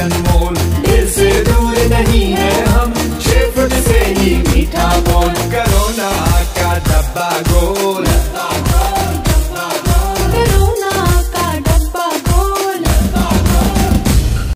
अनमोल। दिल से दूर नहीं